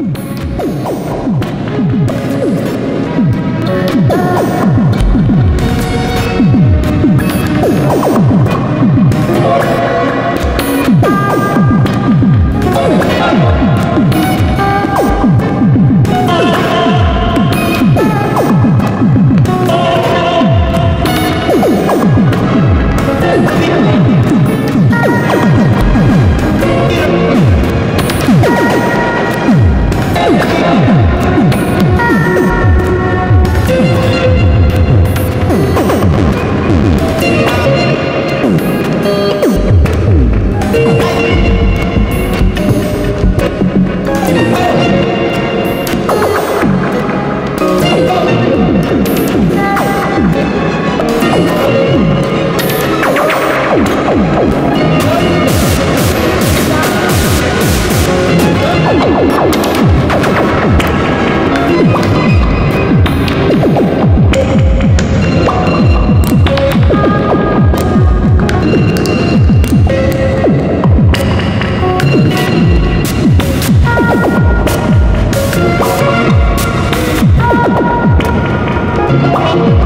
you Oh,